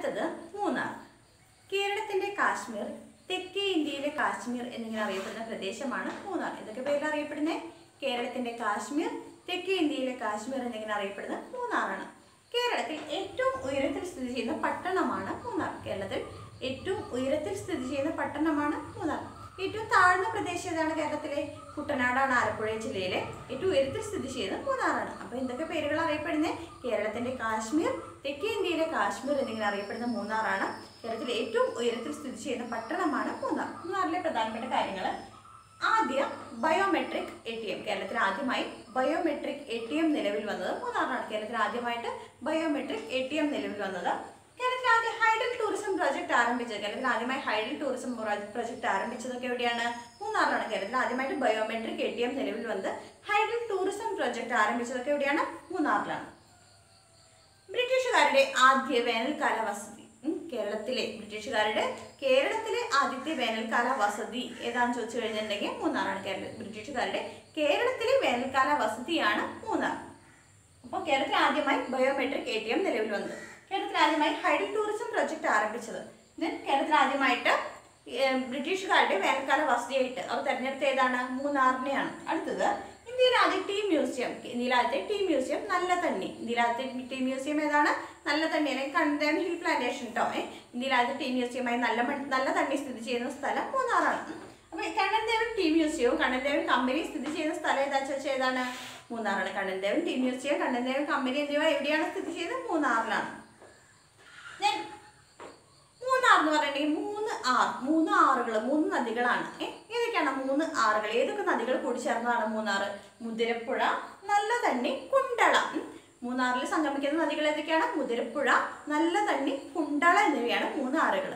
അടുത്തത് മൂന്നാർ കേരളത്തിന്റെ കാശ്മീർ തെക്കേ ഇന്ത്യയിലെ കാശ്മീർ എന്നിങ്ങനെ അറിയപ്പെടുന്ന പ്രദേശമാണ് മൂന്നാർ. ഇതൊക്കെ പേരിൽ അറിയപ്പെടുന്നത് കേരളത്തിന്റെ കാശ്മീർ തെക്കേ ഇന്ത്യയിലെ കാശ്മീർ എന്നിങ്ങനെ അറിയപ്പെടുന്ന മൂന്നാറാണ്. കേരളത്തിൽ ഏറ്റവും ഉയരത്തിൽ സ്ഥിതി ചെയ്യുന്ന പട്ടണമാണ് മൂന്നാർ. കേരളത്തിൽ ഏറ്റവും ഉയരത്തിൽ സ്ഥിതി ചെയ്യുന്ന പട്ടണമാണ് മൂന്നാർ. ഏറ്റവും താഴ്ന്ന പ്രദേശം ഏതാണ് കേരളത്തിലെ? കുട്ടനാടാണ് ആലപ്പുഴ ജില്ലയിലെ ഏറ്റവും ഉയരത്തിൽ സ്ഥിതി ചെയ്യുന്നത് മൂന്നാറാണ്. അപ്പോൾ എന്തൊക്കെ പേരുകൾ അറിയപ്പെടുന്നത്? കേരളത്തിന്റെ കാശ്മീർ തെക്കേ ഇന്ത്യയിലെ കാശ്മീർ എന്നിങ്ങനെ അറിയപ്പെടുന്ന മൂന്നാറാണ്. കേരളത്തിലെ ഏറ്റവും ഉയരത്തിൽ സ്ഥിതി ചെയ്യുന്ന പട്ടണമാണ് മൂന്നാർ. മൂന്നാറിലെ പ്രധാനപ്പെട്ട കാര്യങ്ങൾ. ആദ്യം ബയോമെട്രിക് എ ടി എം. കേരളത്തിൽ ആദ്യമായി ബയോമെട്രിക് എ ടി എം നിലവിൽ വന്നത് മൂന്നാറാണ് കേരളത്തിൽ ആദ്യമായിട്ട് ബയോമെട്രിക് എ ടി എം നിലവിൽ വന്നത് കേരളത്തിൽ ആദ്യം ഹൈഡൽ ടൂറിസം പ്രോജക്റ്റ് ആരംഭിച്ചത് കേരളത്തിൽ ആദ്യമായി ഹൈഡൽ ടൂറിസം പ്രോജക്റ്റ് ആരംഭിച്ചതൊക്കെ എവിടെയാണ്? മൂന്നാറിലാണ്. കേരളത്തിൽ ആദ്യമായിട്ട് ബയോമെട്രിക് എ ടി എം നിലവിൽ വന്നത് ഹൈഡൽ ടൂറിസം പ്രോജക്റ്റ് ആരംഭിച്ചതൊക്കെ എവിടെയാണ്? മൂന്നാറിലാണ്. ബ്രിട്ടീഷുകാരുടെ ആദ്യ വേനൽക്കാല വസതി കേരളത്തിലെ ബ്രിട്ടീഷുകാരുടെ കേരളത്തിലെ ആദ്യത്തെ വേനൽക്കാല വസതി ഏതാണെന്ന് ചോദിച്ചു കഴിഞ്ഞിട്ടുണ്ടെങ്കിൽ മൂന്നാറാണ് കേരള ബ്രിട്ടീഷുകാരുടെ കേരളത്തിലെ വേനൽക്കാല വസതിയാണ് മൂന്നാർ. അപ്പോൾ കേരളത്തിൽ ആദ്യമായി ബയോമെട്രിക് എ ടി എം നിലവിൽ വന്നത്. കേരളത്തിൽ ആദ്യമായി ഹൈഡൽ ടൂറിസം പ്രൊജക്ട് ആരംഭിച്ചത്. കേരളത്തിൽ ആദ്യമായിട്ട് ബ്രിട്ടീഷുകാരുടെ വേനൽക്കാല വസതിയായിട്ട് അവർ തെരഞ്ഞെടുത്ത ഏതാണ്? മൂന്നാറിനെയാണ്. അടുത്തത് ഇന്ത്യയിലെ ആദ്യ ടീ മ്യൂസിയം. ഇന്ത്യയിലെ ആദ്യത്തെ ടീ മ്യൂസിയം നല്ല തന്നെ ഇന്ത്യയിലെ ആദ്യത്തെ ടീ മ്യൂസിയം ഏതാണ്? നല്ല തന്നെ അല്ലെങ്കിൽ കണ്ടേൺ ഹിൽ പ്ലാന്റേഷൻ കേട്ടോ ഇന്ത്യയിലെ ആദ്യത്തെ ടീ മ്യൂസിയമായി നല്ല നല്ല തന്നെ സ്ഥിതി ചെയ്യുന്ന സ്ഥലം മൂന്നാറാണ്. അപ്പൊ ഈ കണ്ണൻദേവൻ ടീം മ്യൂസിയവും കണ്ണൻദേവൻ കമ്പനി സ്ഥിതി ചെയ്യുന്ന സ്ഥലം ഏതാ ചോദിച്ചാൽ ഏതാണ്? മൂന്നാറാണ്. Kannan Devan tea museum Kannan Devan company എന്നിവ എവിടെയാണ് സ്ഥിതി ചെയ്യുന്നത്? മൂന്നാറിലാണ്. Then മൂന്നാർ എന്ന് പറഞ്ഞിട്ടുണ്ടെങ്കിൽ മൂന്ന് ആർ മൂന്ന് ആറുകൾ മൂന്ന് നദികളാണ്. ഏതൊക്കെയാണ് മൂന്ന് ആറുകൾ ഏതൊക്കെ നദികൾ കൂടിച്ചേർന്നതാണ് മൂന്നാർ മുതിരപ്പുഴ നല്ല തണ്ണി കുണ്ടള. മൂന്നാറിൽ സംഗമിക്കുന്ന നദികൾ ഏതൊക്കെയാണ്? മുതിരപ്പുഴ നല്ല തണ്ണി കുണ്ടള എന്നിവയാണ് മൂന്ന് ആറുകൾ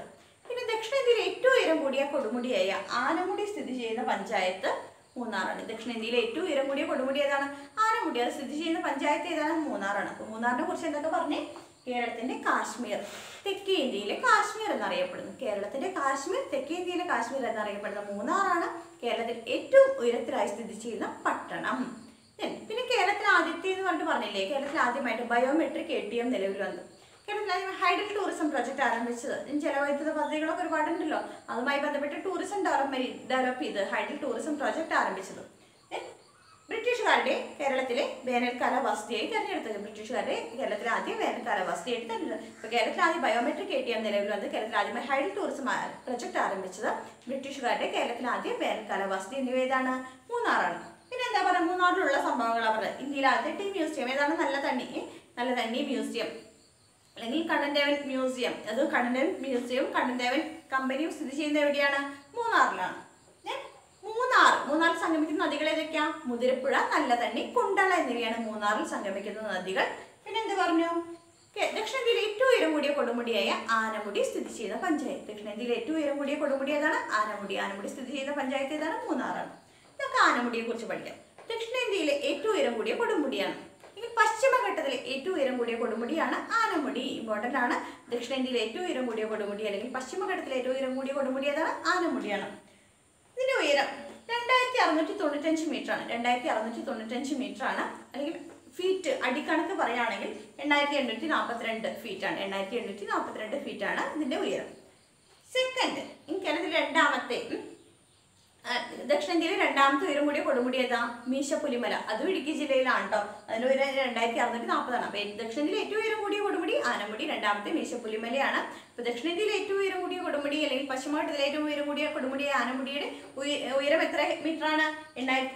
പിന്നെ ദക്ഷിണേന്ത്യയിൽ ഏറ്റവും ഉയരം കൂടിയ കൊടുമുടിയായ ആനമുടി സ്ഥിതി ചെയ്യുന്ന പഞ്ചായത്ത് മൂന്നാറാണ്. ദക്ഷിണേന്ത്യയിലെ ഏറ്റവും ഉയരം കൂടിയ കൊടുമുടി ഏതാണ്? ആനമുടി. അത് സ്ഥിതി ചെയ്യുന്ന പഞ്ചായത്ത് ഏതാണ്? മൂന്നാറാണ്. അപ്പോൾ മൂന്നാറിനെ കുറിച്ച് എന്തൊക്കെ പറഞ്ഞേ? കേരളത്തിന്റെ കാശ്മീർ തെക്കേ ഇന്ത്യയിലെ കാശ്മീർ എന്നറിയപ്പെടുന്നു. കേരളത്തിന്റെ കാശ്മീർ തെക്കേ ഇന്ത്യയിലെ കാശ്മീർ എന്നറിയപ്പെടുന്ന മൂന്നാറാണ് കേരളത്തിൽ ഏറ്റവും ഉയരത്തിലായി സ്ഥിതി ചെയ്യുന്ന പട്ടണം. പിന്നെ കേരളത്തിൽ ആദ്യത്തെ എന്ന് പറഞ്ഞിട്ട് പറഞ്ഞില്ലേ? കേരളത്തിൽ ആദ്യമായിട്ട് ബയോമെട്രിക് എ ടി എം നിലവിൽ വന്നു. കേരളത്തിൽ ഹൈഡൽ ടൂറിസം പ്രൊജക്ട് ആരംഭിച്ചത്. ജലവൈദ്യുത പദ്ധതികളൊക്കെ ഒരുപാടുണ്ടല്ലോ. അതുമായി ബന്ധപ്പെട്ട് ടൂറിസം ഡെവലപ്മെന്റ് ഡെവലപ്പ് ചെയ്ത് ഹൈഡൽ ടൂറിസം പ്രൊജക്ട് ആരംഭിച്ചത്. ബ്രിട്ടീഷുകാരുടെ കേരളത്തിലെ വേനൽക്കാല വസതിയായി തെരഞ്ഞെടുത്തത്. ബ്രിട്ടീഷുകാരുടെ കേരളത്തിലെ ആദ്യ വേനൽക്കാല വസതിയായിട്ട് തെരഞ്ഞെടുത്തത് ഇപ്പോൾ കേരളത്തിൽ ആദ്യം ബയോമെട്രിക് എ ടി എം നിലവിൽ വന്നത് കേരളത്തിൽ ആദ്യം ഹൈഡൽ ടൂറിസം പ്രൊജക്ട് ആരംഭിച്ചത് ബ്രിട്ടീഷുകാരുടെ കേരളത്തിൽ ആദ്യ വേനൽക്കാല വസതി എന്നിവ ഏതാണ്? മൂന്നാറാണ്. പിന്നെ എന്താ പറയുക? മൂന്നാറിലുള്ള സംഭവങ്ങൾ അവർ ഇന്ത്യയിലെ ആദ്യത്തെ ടി മ്യൂസിയം ഏതാണ്? നല്ല തണ്ണി. നല്ല തണ്ണി മ്യൂസിയം അല്ലെങ്കിൽ കണ്ണൻദേവൻ മ്യൂസിയം അത് കണ്ണൻദേവൻ മ്യൂസിയവും കണ്ണൻദേവൻ കമ്പനിയും സ്ഥിതി ചെയ്യുന്നത് എവിടെയാണ്? മൂന്നാറിലാണ്. മൂന്നാർ മൂന്നാറിൽ സംഗമിക്കുന്ന നദികൾ ഏതൊക്കെയാ? മുതിരപ്പുഴ നല്ല തന്നെ കുണ്ടള എന്നിവയാണ് മൂന്നാറിൽ സംഗമിക്കുന്ന നദികൾ. പിന്നെ എന്ത് പറഞ്ഞു? ദക്ഷിണേന്ത്യയിലെ ഏറ്റവും ഉയരം കൂടിയ കൊടുമുടിയായ ആനമുടി സ്ഥിതി ചെയ്യുന്ന പഞ്ചായത്ത്. ദക്ഷിണേന്ത്യയിലെ ഏറ്റവും ഉയരം കൂടിയ കൊടുമുടി ഏതാണ്? ആനമുടി. ആനമുടി സ്ഥിതി ചെയ്യുന്ന പഞ്ചായത്ത് ഏതാണ്? മൂന്നാറാണ്. ഇതൊക്കെ ആനമുടിയെ കുറിച്ച് പഠിക്കാം. ദക്ഷിണേന്ത്യയിലെ ഏറ്റവും ഉയരം കൂടിയ കൊടുമുടിയാണ്. ഇനി പശ്ചിമഘട്ടത്തിലെ ഏറ്റവും ഉയരം കൂടിയ കൊടുമുടിയാണ് ആനമുടി. ഇമ്പോർട്ടന്റ് ആണ്. ദക്ഷിണേന്ത്യയിലെ ഏറ്റവും ഉയരം കൂടിയ കൊടുമുടി അല്ലെങ്കിൽ പശ്ചിമഘട്ടത്തിലെ ഏറ്റവും ഉയരം കൂടിയ കൊടുമുടി ഏതാണ്? ആനമുടിയാണ്. ഇതിന്റെ ഉയരം രണ്ടായിരത്തി അറുന്നൂറ്റി തൊണ്ണൂറ്റഞ്ച് മീറ്റർ ആണ്. രണ്ടായിരത്തി അറുന്നൂറ്റി തൊണ്ണൂറ്റഞ്ച് മീറ്റർ ആണ്. അല്ലെങ്കിൽ ഫീറ്റ് അടിക്കണക്ക് പറയുകയാണെങ്കിൽ എണ്ണായിരത്തി എണ്ണൂറ്റി നാൽപ്പത്തിരണ്ട് ഫീറ്റ് ആണ്. എണ്ണായിരത്തി എണ്ണൂറ്റി നാൽപ്പത്തിരണ്ട് ഫീറ്റ് ആണ് ഇതിന്റെ ഉയരം. സെക്കൻഡ് ഇനി കേരളത്തിൽ രണ്ടാമത്തെ ദക്ഷിണേന്ത്യയിലെ രണ്ടാമത്തെ ഉയരം കൂടിയ കൊടുമുടി ഏതാ? മീശപ്പുലിമല. അതും ഇടുക്കി ജില്ലയിലാണ് കേട്ടോ അതിന് ഉയരം രണ്ടായിരത്തി അറുന്നൂറ്റി നാൽപ്പതാണ് അപ്പൊ ദക്ഷിണേന്ത്യയിലെ ഏറ്റവും ഉയരം കൂടിയ കൊടുമുടി ആനമുടി രണ്ടാമത്തെ മീശപ്പുലിമലയാണ്. അപ്പൊ ദക്ഷിണേന്ത്യയിലെ ഏറ്റവും ഉയരം കൂടിയ കൊടുമുടി അല്ലെങ്കിൽ പശ്ചിമഘട്ടത്തിലെ ഏറ്റവും ഉയരം കൂടിയ കൊടുമുടി ആനമുടിയുടെ ഉയരം എത്ര മീറ്റർ ആണ്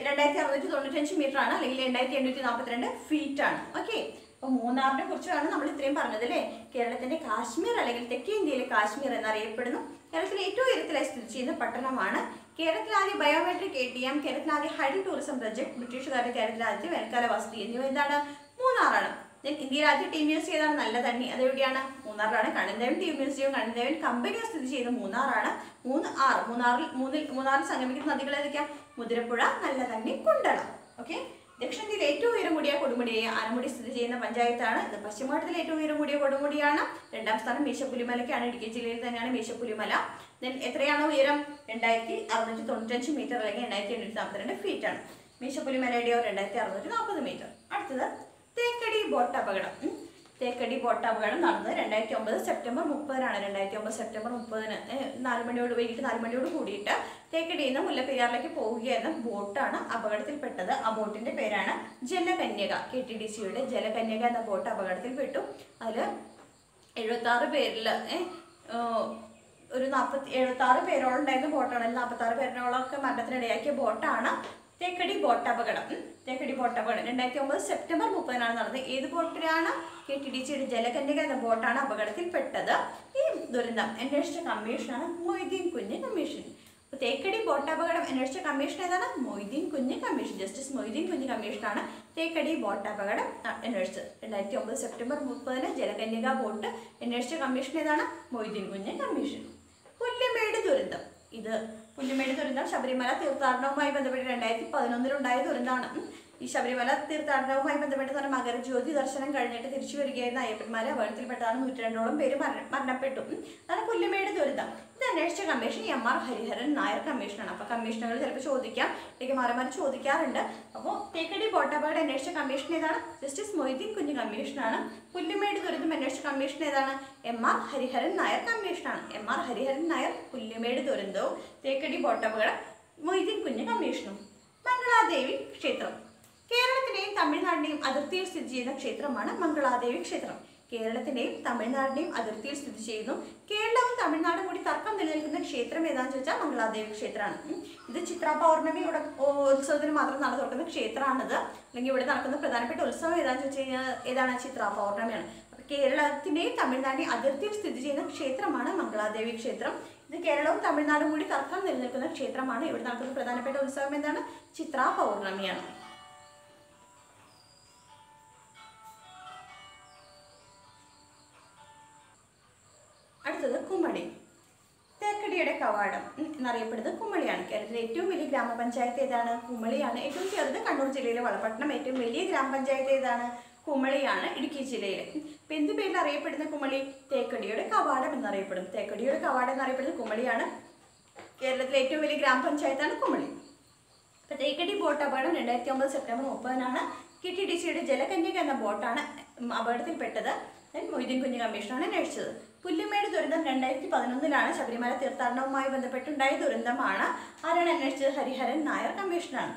രണ്ടായിരത്തി അറുന്നൂറ്റി തൊണ്ണൂറ്റഞ്ച് മീറ്റർ ആണ് അല്ലെങ്കിൽ രണ്ടായിരത്തി എണ്ണൂറ്റി നാൽപ്പത്തിരണ്ട് ഫീറ്റ് ആണ് ഓക്കെ. അപ്പൊ മൂന്നാറിനെ കുറിച്ചാണ് നമ്മൾ ഇത്രയും പറഞ്ഞത് അല്ലേ? കേരളത്തിന്റെ കാശ്മീർ അല്ലെങ്കിൽ തെക്കേ ഇന്ത്യയിലെ കാശ്മീർ എന്നറിയപ്പെടുന്നു. കേരളത്തിലെ ഏറ്റവും ഉയരത്തിലായി സ്ഥിതി ചെയ്യുന്ന പട്ടണമാണ് കേരളത്തിൽ ആദ്യ ബയോമെട്രിക് എ ടി എം കേരളത്തിലാദ്യ ഹൈഡൽ ടൂറിസം പ്രൊജക്ട് ബ്രിട്ടീഷുകാരുടെ കേരളത്തിലാദ്യ വേനൽക്കാല വസതി എന്നിവ എന്താണ്? മൂന്നാറാണ്. Then ഇന്ത്യയിൽ മ്യൂസിയം ഏതാണ് നല്ല തണ്ണി അതെവിടെയാണ് മൂന്നാറിലാണ്. കണ്ണൻദേവൻ ടീം മ്യൂസിയവും കണ്ണൻദേവൻ കമ്പനിയും സ്ഥിതി ചെയ്യുന്ന മൂന്നാറാണ്. മൂന്ന് ആറ്. മൂന്നാറിൽ മൂന്നിൽ മൂന്നാറിൽ സംഗമിക്കുന്ന നദികൾ ഏതൊക്കെയാണ് മുതിരപ്പുഴ നല്ല തന്നെ കുണ്ടണം ഓക്കെ ദക്ഷിണേന്ത്യയിൽ ഏറ്റവും ഉയരം കൂടിയ കൊടുമുടിയായ ആനമുടി സ്ഥിതി ചെയ്യുന്ന പഞ്ചായത്താണ്. ഇത് പശ്ചിമഘട്ടത്തിൽ ഏറ്റവും ഉയരം കൂടിയ കൊടുമുടിയാണ്. രണ്ടാം സ്ഥാനം മീശപ്പുലിമലയ്ക്കാണ്. ഇടുക്കി ജില്ലയിൽ തന്നെയാണ് മീശപ്പുലിമല. ദെൻ എത്രയാണ് ഉയരം? രണ്ടായിരത്തി അറുന്നൂറ്റി തൊണ്ണൂറ്റഞ്ച് മീറ്റർ അല്ലെങ്കിൽ രണ്ടായിരത്തി എണ്ണൂറ്റി നാൽപ്പത്തിരണ്ട് ആണ്. മീശപ്പുലിമലയുടെയോ രണ്ടായിരത്തി അറുന്നൂറ്റി നാൽപ്പത് മീറ്റർ അടുത്തത് തേക്കടി ബോട്ട് അപകടം. തേക്കടി ബോട്ട് അപകടം നടന്നത് രണ്ടായിരത്തി ഒമ്പത് സെപ്റ്റംബർ മുപ്പതിനാണ്. രണ്ടായിരത്തി ഒമ്പത് സെപ്റ്റംബർ മുപ്പതിന് നാല് മണിയോട് വൈകിട്ട് നാല് മണിയോട് കൂടിയിട്ട് തേക്കടിയിൽ നിന്ന് മുല്ലപ്പെരിയാറിലേക്ക് പോവുകയായിരുന്ന ബോട്ടാണ് അപകടത്തിൽപ്പെട്ടത്. ആ ബോട്ടിന്റെ പേരാണ് ജലകന്യക. കെ ടി ഡി സിയുടെ ജലകന്യക എന്ന ബോട്ട് അപകടത്തിൽപ്പെട്ടു. അതിൽ എഴുപത്തി ആറ് പേരിൽ ഒരു നാൽപ്പത്തി എഴുപത്തി ആറ് പേരോളം ഉണ്ടായിരുന്ന ബോട്ടാണ്. അതിൽ നാൽപ്പത്തി ആറ് പേരിനോളമൊക്കെ മരണത്തിനിടയാക്കിയ ബോട്ടാണ് തേക്കടി ബോട്ട് അപകടം. തേക്കടി ബോട്ട് അപകടം. രണ്ടായിരത്തി ഒമ്പത് സെപ്റ്റംബർ മുപ്പതിനാണ് നടന്നത്. ഏത് ബോട്ടിലാണ് കെ ടി ജലകന്യക എന്ന ബോട്ടാണ് അപകടത്തിൽപ്പെട്ടത്. ഈ ദുരന്തം അന്വേഷിച്ച കമ്മീഷനാണ് മൊയ്തീൻ കുഞ്ഞ് കമ്മീഷൻ. അപ്പോൾ തേക്കടി ബോട്ട് അപകടം അന്വേഷിച്ച കമ്മീഷൻ ഏതാണ്? മൊയ്തീൻ കുഞ്ഞ് കമ്മീഷൻ. ജസ്റ്റിസ് മൊയ്തീൻ കുഞ്ഞ് കമ്മീഷനാണ് തേക്കടി ബോട്ട് അപകടം അ- അന്വേഷിച്ചത്. രണ്ടായിരത്തി ഒമ്പത് സെപ്റ്റംബർ മുപ്പതിന് ജലകന്യക ബോട്ട് അന്വേഷിച്ച കമ്മീഷൻ ഏതാണ്? മൊയ്തീൻ കുഞ്ഞ് കമ്മീഷൻ. പുല്ലുമേട് ദുരന്തം. ഇത് പുല്ലുമേട് ദുരന്തം ശബരിമല തീർത്ഥാടനവുമായി ബന്ധപ്പെട്ട് രണ്ടായിരത്തി പതിനൊന്നിലുണ്ടായ ദുരന്തമാണ്. ഈ ശബരിമല തീർത്ഥാടനവുമായി ബന്ധപ്പെട്ട് തന്നെ മകരജ്യോതി ദർശനം കഴിഞ്ഞിട്ട് തിരിച്ചു വരികയായിരുന്ന അയ്യപ്പന്മാരെ അപകടത്തിൽപ്പെട്ടാണ് നൂറ്റിരണ്ടോളം പേര് മരണപ്പെട്ടു. അതാണ് പുല്ലുമേട് ദുരിതം. ഇത് അന്വേഷിച്ച commission M R Hariharan Nair കമ്മീഷനാണ്. അപ്പോൾ കമ്മീഷനുകൾ ചിലപ്പോൾ ചോദിക്കാം. മാറി ചോദിക്കാറുണ്ട്. അപ്പോൾ തേക്കടി ബോട്ടപാട് അന്വേഷിച്ച കമ്മീഷൻ ഏതാണ്? ജസ്റ്റിസ് മൊയ്തീൻ കുഞ്ഞ് കമ്മീഷനാണ്. പുല്ലുമേട് ദുരിതം അന്വേഷിച്ച കമ്മീഷൻ ഏതാണ്? എം ആർ ഹരിഹരൻ നായർ കമ്മീഷനാണ്. എം ആർ ഹരിഹരൻ നായർ പുല്ലുമേട് ദുരന്തവും തേക്കടി ബോട്ടപകടം മൊയ്തീൻ കുഞ്ഞ് കമ്മീഷനും. മംഗളാദേവി ക്ഷേത്രം. കേരളത്തിന്റെയും തമിഴ്നാടിന്റെയും അതിർത്തിയിൽ സ്ഥിതി ചെയ്യുന്ന ക്ഷേത്രമാണ് മംഗളാദേവി ക്ഷേത്രം. കേരളത്തിന്റെയും തമിഴ്നാടിന്റെയും അതിർത്തിയിൽ സ്ഥിതി ചെയ്യുന്നു. കേരളവും തമിഴ്നാടും കൂടി തർക്കം നിലനിൽക്കുന്ന ക്ഷേത്രം ഏതാണെന്ന് ചോദിച്ചാൽ മംഗളാദേവി ക്ഷേത്രമാണ്. ഇത് ചിത്ര പൗർണമി ഉത്സവത്തിന് മാത്രം നട തുറക്കുന്ന ക്ഷേത്രമാണിത്. അല്ലെങ്കിൽ ഇവിടെ നടക്കുന്ന പ്രധാനപ്പെട്ട ഉത്സവം ഏതാണെന്ന് ചോദിച്ചു കഴിഞ്ഞാൽ ഏതാണ്? ചിത്ര പൗർണമിയാണ്. കേരളത്തിന്റെയും തമിഴ്നാടിന്റെയും അതിർത്തിയിൽ സ്ഥിതി ചെയ്യുന്ന ക്ഷേത്രമാണ് മംഗളാദേവി ക്ഷേത്രം. ഇത് കേരളവും തമിഴ്നാടും കൂടി തർക്കം നിലനിൽക്കുന്ന ക്ഷേത്രമാണ്. ഇവിടെ നടക്കുന്ന പ്രധാനപ്പെട്ട ഉത്സവം എന്താണ്? ചിത്ര പൗർണമിയാണ്. അടുത്തത് കുമളി. തേക്കടിയുടെ കവാടം എന്നറിയപ്പെടുന്നത് കുമളിയാണ്. കേരളത്തിലെ ഏറ്റവും വലിയ ഗ്രാമപഞ്ചായത്ത് ഏതാണ്? കുമളിയാണ്. ഏറ്റവും ചെറുത് കണ്ണൂർ ജില്ലയിലെ വളപട്ടണം. ഏറ്റവും വലിയ ഗ്രാമപഞ്ചായത്ത് ഏതാണ്? കുമളിയാണ് ഇടുക്കി ജില്ലയിൽ ഇപ്പം എന്ത് പേരിൽ അറിയപ്പെടുന്ന കുമളി? തേക്കടിയുടെ കവാടം എന്നറിയപ്പെടും. തേക്കടിയുടെ കവാടം എന്നറിയപ്പെടുന്നത് കുമളിയാണ്. കേരളത്തിലെ ഏറ്റവും വലിയ ഗ്രാമപഞ്ചായത്താണ് കുമളി. ഇപ്പം തേക്കടി ബോട്ട് അപകടം രണ്ടായിരത്തി ഒമ്പത് സെപ്റ്റംബർ മുപ്പതിനാണ്. കെ ടി ഡി സിയുടെ ജലകന്യക എന്ന ബോട്ടാണ് അപകടത്തിൽപ്പെട്ടത്. മൊയ്തീൻ കുഞ്ഞ് കമ്മീഷനാണ് അന്വേഷിച്ചത് പുല്ലുമേട് ദുരന്തം രണ്ടായിരത്തി പതിനൊന്നിലാണ് ശബരിമല തീർത്ഥാടനവുമായി ബന്ധപ്പെട്ടുണ്ടായ ദുരന്തമാണ്. ആരാണ് അന്വേഷിച്ചത്? ഹരിഹരൻ നായർ കമ്മീഷനാണ്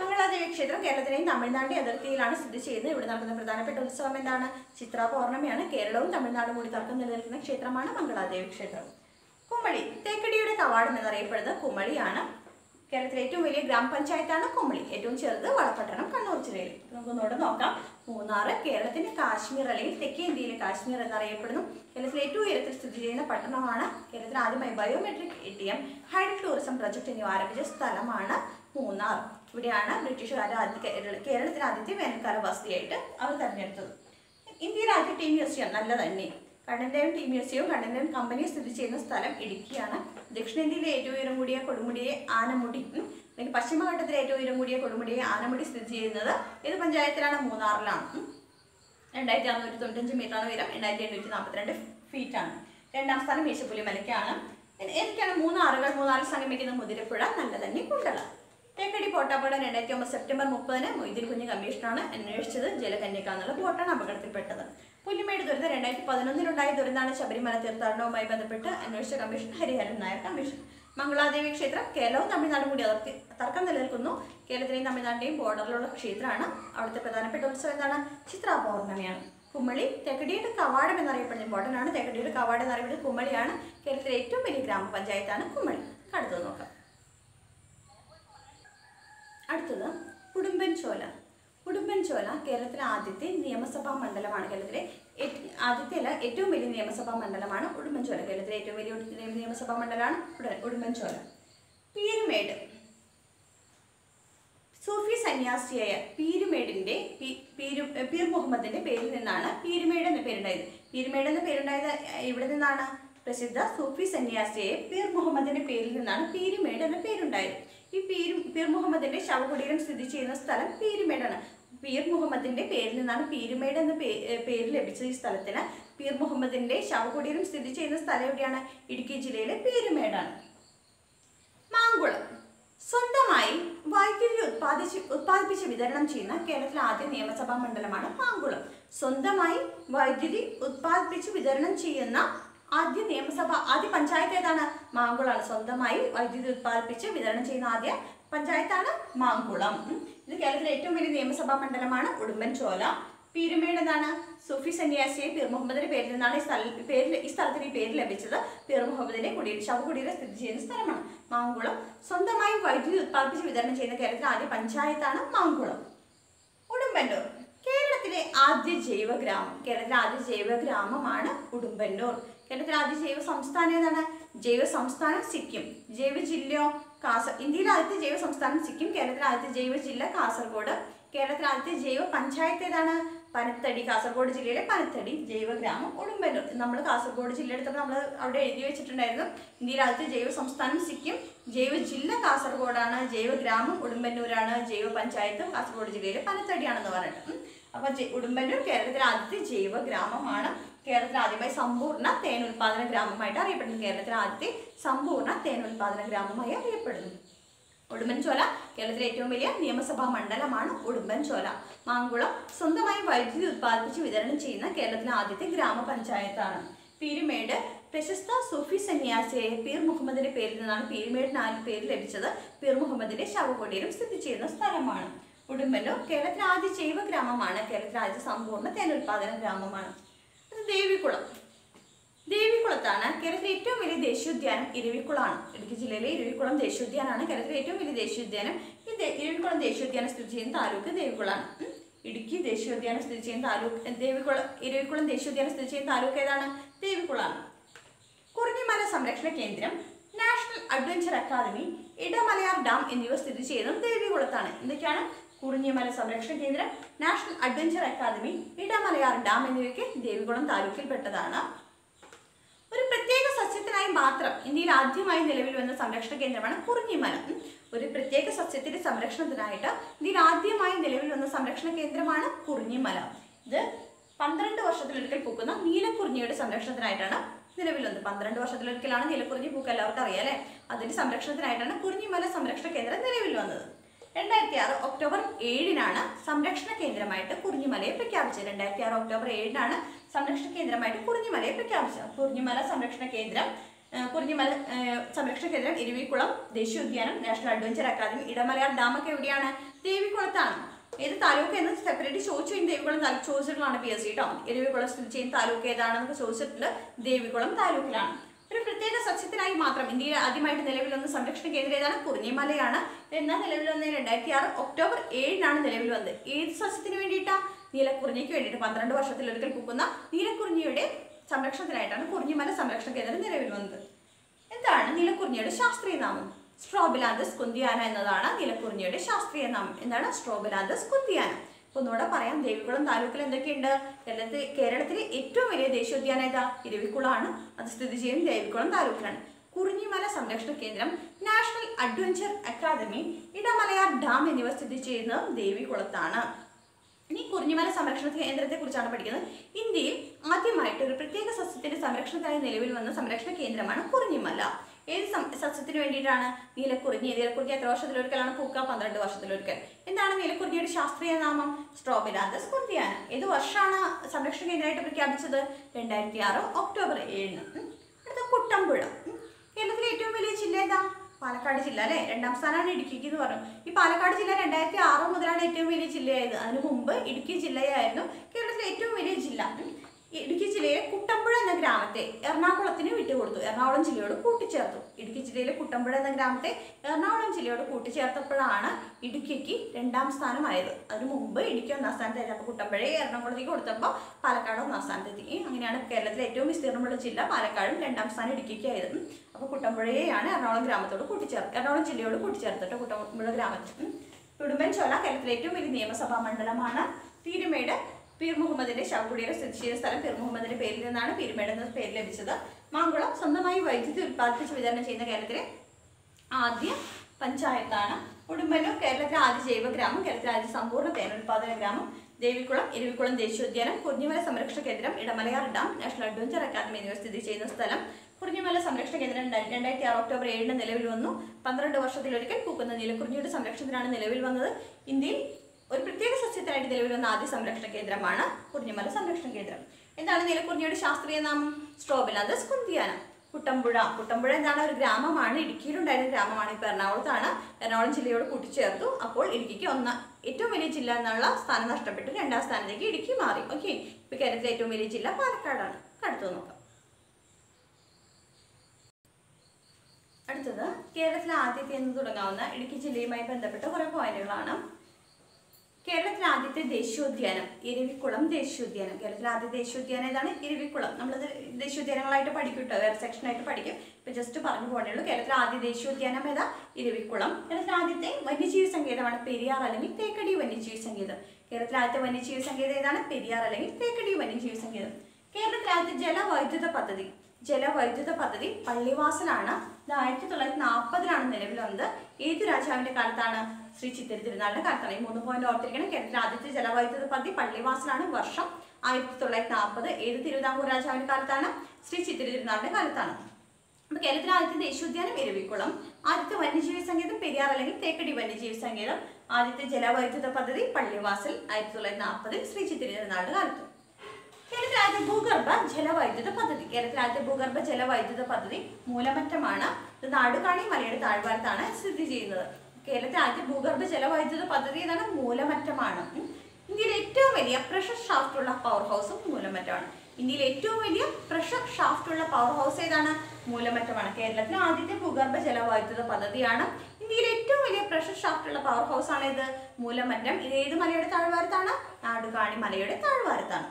മംഗളാദേവി ക്ഷേത്രം കേരളത്തിലെയും തമിഴ്നാടിന്റെ അതിർത്തിയിലാണ് സ്ഥിതി ചെയ്യുന്നത്. ഇവിടെ നടക്കുന്ന പ്രധാനപ്പെട്ട ഉത്സവം എന്താണ്? ചിത്ര പൗർണമിയാണ്. കേരളവും തമിഴ്നാടും കൂടി തർക്കം നിലനിൽക്കുന്ന ക്ഷേത്രമാണ് മംഗളാദേവി ക്ഷേത്രം. കുമളി തേക്കടിയുടെ കവാടം എന്നറിയപ്പെടുന്നത് കുമളിയാണ്. കേരളത്തിലെ ഏറ്റവും വലിയ ഗ്രാമപഞ്ചായത്താണ് കുമളി. ഏറ്റവും ചെറുത് വളപട്ടണം കണ്ണൂർ ജില്ലയിൽ. നമുക്ക് ഒന്നോട് നോക്കാം. മൂന്നാറ് കേരളത്തിന്റെ കാശ്മീർ അല്ലെങ്കിൽ തെക്കേ ഇന്ത്യയിലെ കാശ്മീർ എന്നറിയപ്പെടുന്നു. കേരളത്തിലെ ഏറ്റവും ഉയരത്തിൽ സ്ഥിതി ചെയ്യുന്ന പട്ടണമാണ് കേരളത്തിൽ ആദ്യമായി biometric A T M hydel tourism project എന്നിവ ആരംഭിച്ച സ്ഥലമാണ് മൂന്നാർ ഇവിടെയാണ് ബ്രിട്ടീഷുകാരുടെ ആദ്യ കേരളത്തിലെ ആദ്യത്തെ വേനൽക്കാല വസതിയായിട്ട് അവർ തെരഞ്ഞെടുത്തത്. ഇന്ത്യയിലെ ആദ്യ ടീം മ്യൂസിയം നല്ല തന്നെ കണ്ണന്റെയും ടി മ്യൂസിയവും കണ്ണന്റെയും കമ്പനി സ്ഥിതി ചെയ്യുന്ന സ്ഥലം ഇടുക്കിയാണ്. ദക്ഷിണേന്ത്യയിലെ ഏറ്റവും ഉയരം കൂടിയ കൊടുമുടിയെ ആനമുടി. അല്ലെങ്കിൽ പശ്ചിമഘട്ടത്തിലെ ഏറ്റവും ഉയരം കൂടിയ കൊടുമുടിയെ ആനമുടി സ്ഥിതി ചെയ്യുന്നത് ഏത് പഞ്ചായത്തിലാണ്? മൂന്നാറിലാണ്. രണ്ടായിരത്തി അറുന്നൂറ്റി തൊണ്ണൂറ്റഞ്ച് മീറ്ററാണ് ഉയരം. രണ്ടായിരത്തി എണ്ണൂറ്റി നാൽപ്പത്തിരണ്ട് ഫീറ്റാണ്. രണ്ടാം സ്ഥാനം മീശപ്പുലി മലയ്ക്കാണ് എനിക്കാണ് മൂന്നാറുകൾ? മൂന്നാറിൽ സംഗമിക്കുന്ന മുതിരപ്പുഴ നല്ല തന്നെ കുണ്ടള. തേക്കടി ബോട്ടപകടം രണ്ടായിരത്തി ഒമ്പത് സെപ്റ്റംബർ മുപ്പതിന് മൊയ്തീൻ കുഞ്ഞ് കമ്മീഷനാണ് അന്വേഷിച്ചത് ജലകന്യക എന്നുള്ള ബോട്ടാണ് അപകടത്തിൽപ്പെട്ടത്. പുല്ലുമേട് ദുരന്തം രണ്ടായിരത്തി പതിനൊന്നിലുണ്ടായ ദുരന്താണ് ശബരിമല തീർത്ഥാടനവുമായി ബന്ധപ്പെട്ട് അന്വേഷിച്ച കമ്മീഷൻ ഹരിഹരൻ നായർ കമ്മീഷൻ. മംഗളാദേവി ക്ഷേത്രം കേരളവും തമിഴ്നാടും കൂടി അതിർത്തി തർക്കം നിലനിൽക്കുന്നു. കേരളത്തിലെയും തമിഴ്നാടിന്റെയും ബോർഡറിലുള്ള ക്ഷേത്രമാണ്. അവിടുത്തെ പ്രധാനപ്പെട്ട ഉത്സവം എന്താണ്? ചിത്ര പൗർണമിയാണ്. കുമ്മളി തെക്കടിയുടെ കവാടം എന്നറിയപ്പെടുന്ന ഇമ്പോർട്ടന്റ് ആണ് തെക്കടിയുടെ കവാടം എന്നറിയപ്പെടുന്നത് കുമ്മളിയാണ്. കേരളത്തിലെ ഏറ്റവും വലിയ ഗ്രാമപഞ്ചായത്താണ് കുമ്മളി. അടുത്തത് നോക്കാം. അടുത്തത് ഉടുമ്പൻചോല ഉടുമ്പൻചോല കേരളത്തിലെ ആദ്യത്തെ നിയമസഭാ മണ്ഡലമാണ്. കേരളത്തിലെ ആദ്യത്തെ അല്ല ഏറ്റവും വലിയ നിയമസഭാ മണ്ഡലമാണ് ഉടുമ്പൻചോല കേരളത്തിലെ ഏറ്റവും വലിയ നിയമസഭാ മണ്ഡലമാണ് ഉടുമ്പൻ ചോല. പീരുമേട്. സൂഫി സന്യാസിയായ പീരുമേടിന്റെ പി- പീരു പീർ മുഹമ്മദിന്റെ പേരിൽ നിന്നാണ് പീരുമേട് എന്ന പേരുണ്ടായത്. പീരുമേട് എന്ന പേരുണ്ടായത് ഇവിടെ നിന്നാണ്. പ്രസിദ്ധ സൂഫി സന്യാസിയായ പീർ മുഹമ്മദിന്റെ പേരിൽ നിന്നാണ് പീരുമേട് എന്ന പേരുണ്ടായത്. ഈ പീർ പീർ മുഹമ്മദിന്റെ ശവകുടീരം സ്ഥിതി ചെയ്യുന്ന സ്ഥലം പീരുമേടാണ്. പീർ മുഹമ്മദിന്റെ പേരിൽ നിന്നാണ് പീരുമേട് എന്ന പേര് ലഭിച്ചത് ഈ സ്ഥലത്തിന്. പീർ മുഹമ്മദിന്റെ ശവകുടീരം സ്ഥിതി ചെയ്യുന്ന സ്ഥലം എവിടെയാണ്? ഇടുക്കി ജില്ലയിലെ പീരുമേടാണ്. മാങ്കുളം. സ്വന്തമായി വൈദ്യുതി ഉത്പാദിച്ച് ഉത്പാദിപ്പിച്ച് വിതരണം ചെയ്യുന്ന കേരളത്തിലെ ആദ്യ നിയമസഭാ മണ്ഡലമാണ് മാങ്കുളം. സ്വന്തമായി വൈദ്യുതി ഉത്പാദിപ്പിച്ച് വിതരണം ചെയ്യുന്ന ആദ്യ നിയമസഭ ആദ്യ പഞ്ചായത്ത് ഏതാണ്? മാങ്കുളമാണ് സ്വന്തമായി വൈദ്യുതി ഉത്പാദിപ്പിച്ച് വിതരണം ചെയ്യുന്ന ആദ്യ പഞ്ചായത്താണ് മാങ്കുളം. ഇത് കേരളത്തിലെ ഏറ്റവും വലിയ നിയമസഭാ മണ്ഡലമാണ് ഉടുമ്പൻചോല. പീരുമേട് എന്താണ്? സുഫി സന്യാസിയെ പീർ മുഹമ്മദിന്റെ പേരിൽ നിന്നാണ് ഈ സ്ഥല പേരിൽ ഈ സ്ഥലത്തിന് ഈ പേര് ലഭിച്ചത്. പീർ മുഹമ്മദിന്റെ കുടിയിൽ ശവകുടിയിൽ സ്ഥിതി ചെയ്യുന്ന സ്ഥലമാണ് മാങ്കുളം. സ്വന്തമായി വൈദ്യുതി ഉത്പാദിപ്പിച്ച് വിതരണം ചെയ്യുന്ന കേരളത്തിലെ ആദ്യ പഞ്ചായത്താണ് മാങ്കുളം. ഉടുമ്പന്നൂർ. കേരളത്തിലെ ആദ്യ ജൈവഗ്രാമം. കേരളത്തിലെ ആദ്യ ജൈവഗ്രാമമാണ് ഉടുമ്പന്നൂർ. കേരളത്തിലെ ആദ്യ ജൈവ സംസ്ഥാനം ഏതാണ്? ജൈവ സംസ്ഥാനം സിക്കിം. ജൈവ ജില്ലയോ കാസർ ഇന്ത്യയിലെ ആദ്യത്തെ ജൈവ സംസ്ഥാനം സിക്കിം കേരളത്തിലെ ആദ്യത്തെ ജൈവ ജില്ല കാസർഗോഡ്. കേരളത്തിലെ ആദ്യത്തെ ജൈവ പഞ്ചായത്ത് ഏതാണ്? പനത്തടി കാസർഗോഡ് ജില്ലയിലെ പനത്തടി ജൈവ ഗ്രാമം ഉടുമ്പന്നൂർ നമ്മൾ കാസർഗോഡ് ജില്ല എടുത്തപ്പോൾ നമ്മൾ അവിടെ എഴുതി വെച്ചിട്ടുണ്ടായിരുന്നു. ഇന്ത്യയിലെ ആദ്യത്തെ ജൈവ സംസ്ഥാനം സിക്കിം ജൈവ ജില്ല കാസർഗോഡാണ് ജൈവ ഗ്രാമം ഉടുമ്പന്നൂരാണ് ജൈവ പഞ്ചായത്ത് കാസർഗോഡ് ജില്ലയിലെ പനത്തടിയാണെന്ന് പറഞ്ഞിട്ട്. അപ്പോൾ ഉടുമ്പന്നൂർ കേരളത്തിലെ ആദ്യത്തെ ജൈവ ഗ്രാമമാണ് കേരളത്തിൽ ആദ്യമായി സമ്പൂർണ തേൻ ഉൽപാദന ഗ്രാമമായിട്ട് അറിയപ്പെടുന്നു. കേരളത്തിലെ ആദ്യത്തെ സമ്പൂർണ തേൻ ഉൽപാദന ഗ്രാമമായി അറിയപ്പെടുന്നു. ഉടുമ്പൻചോല കേരളത്തിലെ ഏറ്റവും വലിയ നിയമസഭാ മണ്ഡലമാണ് ഉടുമ്പൻചോല. മാങ്കുളം സ്വന്തമായി വൈദ്യുതി ഉത്പാദിപ്പിച്ച് വിതരണം ചെയ്യുന്ന കേരളത്തിലെ ആദ്യത്തെ ഗ്രാമപഞ്ചായത്താണ്. പീരുമേട് പ്രശസ്ത സൂഫി സന്യാസിയായ പീർ മുഹമ്മദിന്റെ പേരിൽ നിന്നാണ് പീരുമേടിന് ആ പേര് ലഭിച്ചത്. പീർ മുഹമ്മദിന്റെ ശവകുടീരം സ്ഥിതി ചെയ്യുന്ന സ്ഥലമാണ്. ഉടുമ്പന്നൂർ കേരളത്തിലെ ആദ്യ ജൈവ ഗ്രാമമാണ്. കേരളത്തിലെ ആദ്യ സമ്പൂർണ തേനുൽപാദന ഗ്രാമമാണ്. ദേവികുളം. ദേവികുളത്താണ് കേരളത്തിലെ ഏറ്റവും വലിയ ദേശീയോദ്യാനം ഇരവിക്കുളമാണ് ഇടുക്കി ജില്ലയിലെ ഇരവിക്കുളം ദേശീയോദ്യാനമാണ് കേരളത്തിലെ ഏറ്റവും വലിയ ദേശീയോദ്യാനം. ഈ ഇരുവിക്കുളം ദേശീയോദ്യാനം സ്ഥിതി ചെയ്യുന്ന താലൂക്ക് ദേവികുളമാണ് ഇടുക്കി ദേശീയോദ്യാനം സ്ഥിതി ചെയ്യുന്ന താലൂക്ക് ദേവികുളം ഇരവിക്കുളം ദേശീയോദ്യാനം സ്ഥിതി ചെയ്യുന്ന താലൂക്ക് ഏതാണ്? ദേവികുളമാണ് കുറിഞ്ഞിമല സംരക്ഷണ കേന്ദ്രം national adventure academy Idamalayar dam എന്നിവ സ്ഥിതി ചെയ്യുന്നതും ദേവികുളത്താണ്. എന്തൊക്കെയാണ്? കുറിഞ്ഞിമല സംരക്ഷണ കേന്ദ്രം national adventure academy Idamalayar dam എന്നിവയൊക്കെ ദേവികുളം താലൂക്കിൽപ്പെട്ടതാണ്. ഒരു പ്രത്യേക സസ്യത്തിനായി മാത്രം ഇന്ത്യയിൽ ആദ്യമായി നിലവിൽ വന്ന സംരക്ഷണ കേന്ദ്രമാണ് കുറിഞ്ഞിമല. ഒരു പ്രത്യേക സസ്യത്തിന്റെ സംരക്ഷണത്തിനായിട്ട് ഇന്ത്യയിൽ ആദ്യമായി നിലവിൽ വന്ന സംരക്ഷണ കേന്ദ്രമാണ് കുറിഞ്ഞിമല. ഇത് പന്ത്രണ്ട് വർഷത്തിലൊരിക്കൽ പൂക്കുന്ന നീലക്കുറിഞ്ഞിയുടെ സംരക്ഷണത്തിനായിട്ടാണ് നിലവിൽ വന്നത്. പന്ത്രണ്ട് വർഷത്തിലൊരിക്കലാണ് നീലക്കുറിഞ്ഞി പൂക്ക് എല്ലാവർക്കും അറിയാം അല്ലേ? അതിന്റെ സംരക്ഷണത്തിനായിട്ടാണ് കുറിഞ്ഞിമല സംരക്ഷണ കേന്ദ്രം നിലവിൽ വന്നത്. രണ്ടായിരത്തി ആറ് ഒക്ടോബർ ഏഴിനാണ് സംരക്ഷണ കേന്ദ്രമായിട്ട് കുറിഞ്ഞിമലയെ പ്രഖ്യാപിച്ചത്. രണ്ടായിരത്തി ആറ് ഒക്ടോബർ ഏഴിനാണ് സംരക്ഷണ കേന്ദ്രമായിട്ട് കുറിഞ്ഞിമലയെ പ്രഖ്യാപിച്ചത്. കുറിഞ്ഞിമല സംരക്ഷണ കേന്ദ്രം കുറിഞ്ഞിമല സംരക്ഷണ കേന്ദ്രം ഇരവിക്കുളം ദേശീയോദ്യാനം national adventure academy Idamalayar dam ഒക്കെ എവിടെയാണ്? ദേവികുളത്താണ്. ഏത് താലൂക്ക് എന്ന് സെപ്പറേറ്റ് ചോദിച്ചു കഴിഞ്ഞാൽ ദേവികുളം താലൂക്ക് ചോദിച്ചിട്ടുള്ളതാണ് പി എസ് സി കേട്ടോ ഇരവികുളം സ്ഥിതി ചെയ്യുന്ന താലൂക്ക് ഏതാണെന്നൊക്കെ ചോദിച്ചിട്ടുണ്ട്. ദേവികുളം താലൂക്കിലാണ്. ഒരു പ്രത്യേക സസ്യത്തിനായി മാത്രം ഇന്ത്യയിൽ ആദ്യമായിട്ട് നിലവിൽ വന്ന സംരക്ഷണ കേന്ദ്രം ഏതാണ് കുറിഞ്ഞിമലയാണ് എന്നാൽ നിലവിൽ വന്നത് രണ്ടായിരത്തി ആറ് ഒക്ടോബർ ഏഴിനാണ് നിലവിൽ വന്നത്. ഏത് സസ്യത്തിന് വേണ്ടിയിട്ടാ നീലക്കുറിഞ്ഞിക്ക് വേണ്ടിയിട്ട് പന്ത്രണ്ട് വർഷത്തിലൊരിക്കൽ പൂക്കുന്ന നീലക്കുറിഞ്ഞിയുടെ സംരക്ഷണത്തിനായിട്ടാണ് കുറിഞ്ഞിമല സംരക്ഷണ കേന്ദ്രം നിലവിൽ വന്നത്. എന്താണ് നീലക്കുറിഞ്ഞിയുടെ ശാസ്ത്രീയ നാമം? സ്ട്രോബിലാന്തസ് കുന്തിയാന എന്നതാണ് നീലക്കുറിഞ്ഞിയുടെ ശാസ്ത്രീയ നാമം. എന്താണ് സ്ട്രോബിലാന്തസ് കുന്തിയാന? ഒന്നുകൂടെ പറയാം. ദേവികുളം താലൂക്കിൽ എന്തൊക്കെയുണ്ട്? കേരളത്തിൽ കേരളത്തിലെ ഏറ്റവും വലിയ ദേശീയോദ്യാനം ഏതാ? ഇരവിക്കുളമാണ്. അത് സ്ഥിതി ചെയ്യുന്നത് ദേവികുളം താലൂക്കിലാണ്. കുറിഞ്ഞിമല സംരക്ഷണ കേന്ദ്രം national adventure academy Idamalayar dam എന്നിവ സ്ഥിതി ചെയ്യുന്നത് ദേവികുളത്താണ്. ഇനി കുറിഞ്ഞിമല സംരക്ഷണ കേന്ദ്രത്തെ കുറിച്ചാണ് പഠിക്കുന്നത്. ഇന്ത്യയിൽ ആദ്യമായിട്ട് ഒരു പ്രത്യേക സസ്യത്തിന്റെ സംരക്ഷണത്തിനായി നിലവിൽ വന്ന സംരക്ഷണ കേന്ദ്രമാണ് കുറിഞ്ഞിമല. ഏത് സസ്യത്തിന് വേണ്ടിയിട്ടാണ് നീലക്കുറിഞ്ഞി? നീലക്കുറിഞ്ഞി എത്ര വർഷത്തിലൊരിക്കലാണ് പൂക്ക? പന്ത്രണ്ട് വർഷത്തിലൊരിക്കൽ. എന്താണ് നീലക്കുറിഞ്ഞിയുടെ ശാസ്ത്രീയ നാമം? സ്ട്രോബിലാദസ് കുന്തിയാണ് ഏത് വർഷമാണ് സംരക്ഷണ കേന്ദ്രമായിട്ട് പ്രഖ്യാപിച്ചത്? രണ്ടായിരത്തി ആറ് ഒക്ടോബർ ഏഴിന്. അടുത്ത കുട്ടമ്പുഴ. കേരളത്തിലെ ഏറ്റവും വലിയ ജില്ല ഏതാ? പാലക്കാട് ജില്ല അല്ലേ? രണ്ടാം സ്ഥാനമാണ് ഇടുക്കിക്ക് എന്ന് പറഞ്ഞു. ഈ പാലക്കാട് ജില്ല രണ്ടായിരത്തി ആറ് മുതലാണ് ഏറ്റവും വലിയ ജില്ലയായത്. അതിനു മുമ്പ് ഇടുക്കി ജില്ലയായിരുന്നു കേരളത്തിലെ ഏറ്റവും വലിയ ജില്ല. ഇടുക്കി ജില്ലയിലെ കുട്ടമ്പുഴ എന്ന ഗ്രാമത്തെ എറണാകുളത്തിന് വിട്ടുകൊടുത്തു. എറണാകുളം ജില്ലയോട് കൂട്ടിച്ചേർത്തു. ഇടുക്കി ജില്ലയിലെ കുട്ടമ്പുഴ എന്ന ഗ്രാമത്തെ എറണാകുളം ജില്ലയോട് കൂട്ടിച്ചേർത്തപ്പോഴാണ് ഇടുക്കിക്ക് രണ്ടാം സ്ഥാനമായത്. അതിനു മുമ്പ് ഇടുക്കി ഒന്നാം സ്ഥാനത്തായിരുന്നു. അപ്പോൾ കുട്ടമ്പുഴയെ എറണാകുളത്തേക്ക് കൊടുത്തപ്പോൾ പാലക്കാട് ഒന്നാം സ്ഥാനത്തെത്തി. അങ്ങനെയാണ് കേരളത്തിലെ ഏറ്റവും വിസ്തീർണമുള്ള ജില്ല പാലക്കാടും രണ്ടാം സ്ഥാനം ഇടുക്കിക്കായിരുന്നു. അപ്പോൾ കുട്ടമ്പുഴയെയാണ് എറണാകുളം ഗ്രാമത്തോട് കൂട്ടിച്ചേർത്ത് എറണാകുളം ജില്ലയോട് കൂട്ടിച്ചേർത്തിട്ട് കുട്ടമ്പുഴ ഗ്രാമത്തിൽ. ഉടുമ്പൻചോല കേരളത്തിലെ ഏറ്റവും വലിയ നിയമസഭാ മണ്ഡലമാണ്. പീരുമേട് പീർ മുഹമ്മദിന്റെ ശവകുടീരം സ്ഥിതി ചെയ്യുന്ന സ്ഥലം പീർ മുഹമ്മദിന്റെ പേരിൽ നിന്നാണ് പീരുമേട് എന്ന പേര് ലഭിച്ചത്. മാങ്കുളം സ്വന്തമായി വൈദ്യുതി ഉത്പാദിപ്പിച്ച് വിതരണം ചെയ്യുന്ന കേരളത്തിലെ ആദ്യ പഞ്ചായത്താണ്. ഉടുമ്പന്നൂർ കേരളത്തിലെ ആദ്യ ജൈവ ഗ്രാമം കേരളത്തിലെ ആദ്യ സമ്പൂർണ തേനുൽപാദന ഗ്രാമം ദേവികുളം ഇരുവിക്കുളം ദേശീയോദ്യാനം കുറിഞ്ഞിമല സംരക്ഷണ കേന്ദ്രം Idamalayar dam national adventure academy എന്നിവ സ്ഥിതി ചെയ്യുന്ന സ്ഥലം. കുറിഞ്ഞിമല സംരക്ഷണ കേന്ദ്രം രണ്ട- രണ്ടായിരത്തി ആറ് ഒക്ടോബർ ഏഴിന് നിലവിൽ വന്നു. പന്ത്രണ്ട് വർഷത്തിലൊരിക്കൽ പൂക്കുന്ന നീലക്കുറിഞ്ഞിയുടെ സംരക്ഷണത്തിനാണ് നിലവിൽ വന്നത്. ഇന്ത്യയിൽ ഒരു പ്രത്യേക സസ്യത്തിനായിട്ട് നിലവിൽ വന്ന ആദ്യ സംരക്ഷണ കേന്ദ്രമാണ് കുറിഞ്ഞിമല സംരക്ഷണ കേന്ദ്രം. എന്താണ് നീലക്കുറിഞ്ഞിയുടെ ശാസ്ത്രീയ നാമം? സ്ട്രോബിലാന്തസ് കുന്തിയാന. കുട്ടമ്പുഴ. കുട്ടമ്പുഴ എന്താണ്? ഒരു ഗ്രാമമാണ്. ഇടുക്കിയിലുണ്ടായിരുന്ന ഗ്രാമമാണ്. ഇപ്പോൾ എറണാകുളത്താണ്. എറണാകുളം ജില്ലയോട് കൂട്ടിച്ചേർത്തു. അപ്പോൾ ഇടുക്കിക്ക് ഒന്ന ഏറ്റവും വലിയ ജില്ല എന്നുള്ള സ്ഥാനം നഷ്ടപ്പെട്ടു. രണ്ടാം സ്ഥാനത്തേക്ക് ഇടുക്കി മാറി. ഓക്കെ. ഇപ്പോൾ കേരളത്തിലെ ഏറ്റവും വലിയ ജില്ല പാലക്കാടാണ്. അടുത്തത് നോക്കാം. അടുത്തത് കേരളത്തിലെ ആദ്യത്തെ എന്ന് തുടങ്ങാവുന്ന ഇടുക്കി ജില്ലയുമായി ബന്ധപ്പെട്ട കുറേ പോയിന്റുകളാണ് കേരളത്തിലെ ആദ്യത്തെ ദേശീയോദ്യാനം ഇരവിക്കുളം ദേശീയോദ്യാനം. കേരളത്തിലെ ആദ്യ ദേശീയോദ്യാനം ഏതാണ്? ഇരവിക്കുളം നമ്മളത് ദേശീയോദ്യാനങ്ങളായിട്ട് പഠിക്കും കേട്ടോ വേറെ സെക്ഷനായിട്ട് പഠിക്കും. ഇപ്പൊ ജസ്റ്റ് പറഞ്ഞു പോകണേ ഉള്ളൂ. കേരളത്തിലെ ആദ്യ ദേശീയോദ്യാനം ഏതാ? ഇരവിക്കുളം കേരളത്തിലെ ആദ്യത്തെ വന്യജീവി സങ്കേതമാണ് പെരിയാർ അല്ലെങ്കിൽ തേക്കടി വന്യജീവി സങ്കേതം. കേരളത്തിലെ ആദ്യത്തെ വന്യജീവി സങ്കേതം ഏതാണ്? പെരിയാർ അല്ലെങ്കിൽ തേക്കടി വന്യജീവി സങ്കേതം. കേരളത്തിലെ ആദ്യത്തെ ജലവൈദ്യുത പദ്ധതി. ജലവൈദ്യുത പദ്ധതി പള്ളിവാസലാണ്. ഇത് ആയിരത്തി തൊള്ളായിരത്തി നാൽപ്പതിലാണ് നിലവിൽ വന്നത്. ഏത് രാജാവിന്റെ കാലത്താണ്? ശ്രീ ചിത്തിരി തിരുനാളിന്റെ കാലത്താണ് ഈ മൂന്ന് പോയിന്റ് ഓർത്തിരിക്കണം. കേരളത്തിലെ ആദ്യത്തെ ജലവൈദ്യുത പദ്ധതി പള്ളിവാസലാണ് വർഷം ആയിരത്തി തൊള്ളായിരത്തി നാൽപ്പത് ഏത് തിരുവിതാംകൂർ രാജാവിന്റെ കാലത്താണ്? ശ്രീ ചിത്തിരി തിരുനാളിന്റെ കാലത്താണ്. അപ്പൊ കേരളത്തിലെ ആദ്യത്തെ ദേശീയോദ്യാനം ഇരവിക്കുളം ആദ്യത്തെ വന്യജീവി സംഗീതം പെരിയാർ അല്ലെങ്കിൽ തേക്കടി വന്യജീവി സംഗീതം ആദ്യത്തെ ജലവൈദ്യുത പദ്ധതി പള്ളിവാസൽ ആയിരത്തി തൊള്ളായിരത്തി നാൽപ്പതിൽ ശ്രീ ചിത്തിരി തിരുനാളിന്റെ കാലത്ത്. കേരളത്തിലെ ഭൂഗർഭ ജലവൈദ്യുത പദ്ധതി. കേരളത്തിലെ ഭൂഗർഭ ജലവൈദ്യുത പദ്ധതി മൂലമറ്റമാണ്. ഇത് നാടുകാണി മലയുടെ താഴ്വാരത്താണ് സ്ഥിതി ചെയ്യുന്നത്. കേരളത്തിലെ ആദ്യ ഭൂഗർഭ ജലവൈദ്യുത പദ്ധതി ഏതാണ് മൂലമറ്റമാണ്. ഇന്ത്യയിലെ ഏറ്റവും വലിയ പ്രഷർ ഷാഫ്റ്റ് ഉള്ള പവർ ഹൗസും മൂലമറ്റമാണ്. ഇന്ത്യയിലെ ഏറ്റവും വലിയ പ്രഷർ ഷാഫ്റ്റ് ഉള്ള പവർ ഹൗസ് ഏതാണ്? മൂലമറ്റമാണ്. കേരളത്തിലെ ആദ്യത്തെ ഭൂഗർഭ ജലവൈദ്യുത പദ്ധതിയാണ്. ഇന്ത്യയിലെ ഏറ്റവും വലിയ പ്രഷർ ഷാഫ്റ്റ് ഉള്ള പവർ ഹൗസ് ആണ് ഇത് മൂലമറ്റം. ഇത് ഏത് മലയുടെ താഴ്വാരത്താണ്? നാടുകാണി മലയുടെ താഴ്വാരത്താണ്.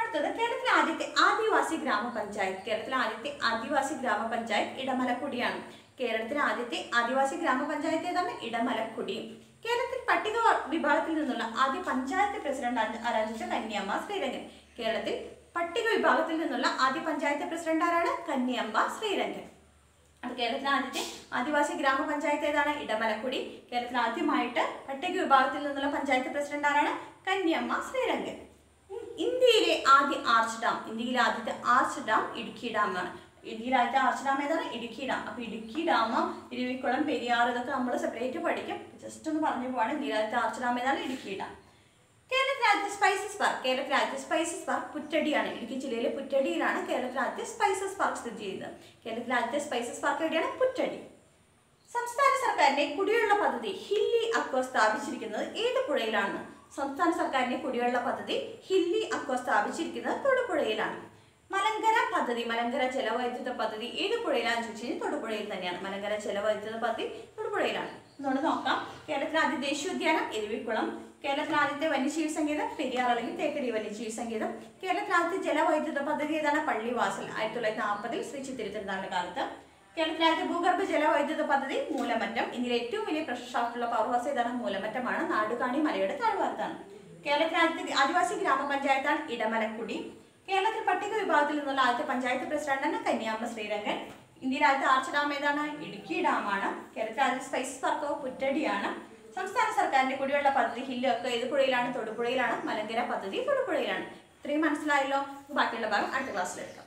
അടുത്തത് കേരളത്തിലെ ആദ്യത്തെ ആദിവാസി ഗ്രാമപഞ്ചായത്ത്. കേരളത്തിലെ ആദ്യത്തെ ആദിവാസി ഗ്രാമപഞ്ചായത്ത് ഇടമലക്കുടിയാണ്. കേരളത്തിലെ ആദ്യത്തെ ആദിവാസി ഗ്രാമപഞ്ചായത്ത് ഏതാണ്? ഇടമലക്കുടി. കേരളത്തിൽ പട്ടിക വിഭാഗത്തിൽ നിന്നുള്ള ആദ്യ പഞ്ചായത്ത് പ്രസിഡന്റ് ആര- ആരാധിച്ച കന്യാമ്മ ശ്രീരംഗൻ. കേരളത്തിൽ പട്ടിക വിഭാഗത്തിൽ നിന്നുള്ള ആദ്യ പഞ്ചായത്ത് പ്രസിഡന്റ് ആരാണ്? കന്യാമ്മ ശ്രീരംഗൻ. അപ്പോൾ കേരളത്തിലെ ആദ്യത്തെ ആദിവാസി ഗ്രാമപഞ്ചായത്ത് ഏതാണ്? ഇടമലക്കുടി. കേരളത്തിൽ ആദ്യമായിട്ട് പട്ടിക വിഭാഗത്തിൽ നിന്നുള്ള പഞ്ചായത്ത് പ്രസിഡന്റ് ആരാണ്? കന്യാമ്മ ശ്രീരംഗൻ. ഇന്ത്യയിലെ ആദ്യ ആർച്ച് ഡാം ഇന്ത്യയിലെ ആദ്യത്തെ ആർച്ച് ഡാം ഇടുക്കി ഡാമാണ്. ആർച്ച് ഡാം ഏതാണ്? ഇടുക്കി ഡാം. അപ്പൊ ഇടുക്കി ഡാം ഇരുവിക്കുളം പെരിയാർ ഇതൊക്കെ നമ്മൾ സെപ്പറേറ്റ് പഠിക്കും. ജസ്റ്റ് ഒന്ന് പറഞ്ഞു പോവാണ്. ഇന്ത്യയിലെ ആദ്യത്തെ ആർച്ച് ഡാം ഏതാണ്? ഇടുക്കി ഡാം. കേരളത്തിലാദ്യ സ്പൈസസ് പാർക്ക് കേരളത്തിലാദ്യ സ്പൈസസ് പാർക്ക് പുറ്റടിയാണ്. ഇടുക്കി ജില്ലയിലെ പുറ്റടിയിലാണ് കേരളത്തിലാദ്യ സ്പൈസസ് പാർക്ക് സ്ഥിതി ചെയ്യുന്നത്. കേരളത്തിലാദ്യ സ്പൈസസ് പാർക്ക് എവിടെയാണ്? പുറ്റടി. സംസ്ഥാന സർക്കാരിന്റെ കുടിവെള്ള പദ്ധതി ഹില്ലി അക്വ സ്ഥാപിച്ചിരിക്കുന്നത് ഏത് പുഴയിലാണ്? സംസ്ഥാന സർക്കാരിന്റെ കുടിവെള്ള പദ്ധതി ഹില്ലി അക്വ സ്ഥാപിച്ചിരിക്കുന്നത് തൊടുപുഴയിലാണ്. മലങ്കര പദ്ധതി മലങ്കര ജലവൈദ്യുത പദ്ധതി ഏത് പുഴയിലാണെന്ന് ചോദിച്ചു തൊടുപുഴയിൽ തന്നെയാണ്. മലങ്കര ജലവൈദ്യുത പദ്ധതി തൊടുപുഴയിലാണ്. അതുകൊണ്ട് നോക്കാം. കേരളത്തിലെ ആദ്യ ദേശീയോദ്യാനം എരുവിക്കുളം. കേരളത്തിലെ ആദ്യത്തെ വന്യജീവി സങ്കേതം പെരിയാർ അല്ലെങ്കിൽ തേക്കടി വന്യജീവി സംഗീതം കേരളത്തിലെ ആദ്യത്തെ ജലവൈദ്യുത പദ്ധതി ഏതാണ്? പള്ളിവാസൽ. ആയിരത്തി തൊള്ളായിരത്തി നാൽപ്പതിൽ ശ്രീ ചിത്തിരിത്തിരുന്നാളിന്റെ കാലത്ത്. കേരളത്തിലെ ആദ്യത്തെ ഭൂഗർഭ ജലവൈദ്യുത പദ്ധതി മൂലമറ്റം. ഇന്ത്യയിലെ ഏറ്റവും വലിയ പ്രഷർ പവർ ഹൗസ് ഏതാണ്? മൂലമറ്റമാണ്. നാടുകാണി മലയുടെ താഴ്വാർത്താണ് കേരളത്തിലെ ആദ്യത്തെ ആദിവാസി ഗ്രാമപഞ്ചായത്താണ് ഇടമലക്കുടി. കേരളത്തിൽ പട്ടിക വിഭാഗത്തിൽ നിന്നുള്ള ആദ്യത്തെ പഞ്ചായത്ത് പ്രസിഡന്റാണ് കന്യാമ്മ ശ്രീരംഗൻ. ഇന്ത്യയിലെ ആദ്യത്തെ ആർച്ച് ഡാം ഏതാണ്? ഇടുക്കി ഡാമാണ്. കേരളത്തിലെ ആദ്യത്തെ സ്പൈസ് പാർക്ക് പുറ്റടിയാണ്. സംസ്ഥാന സർക്കാരിന്റെ കുടിവെള്ള പദ്ധതി ഹില്ലൊക്കെ ഏത് പുഴയിലാണ്? തൊടുപുഴയിലാണ്. മലങ്കര പദ്ധതി തൊടുപുഴയിലാണ്. ഇത്രയും മനസ്സിലായല്ലോ? ബാക്കിയുള്ള ഭാഗം അടുത്ത ക്ലാസ്സിലെടുക്കാം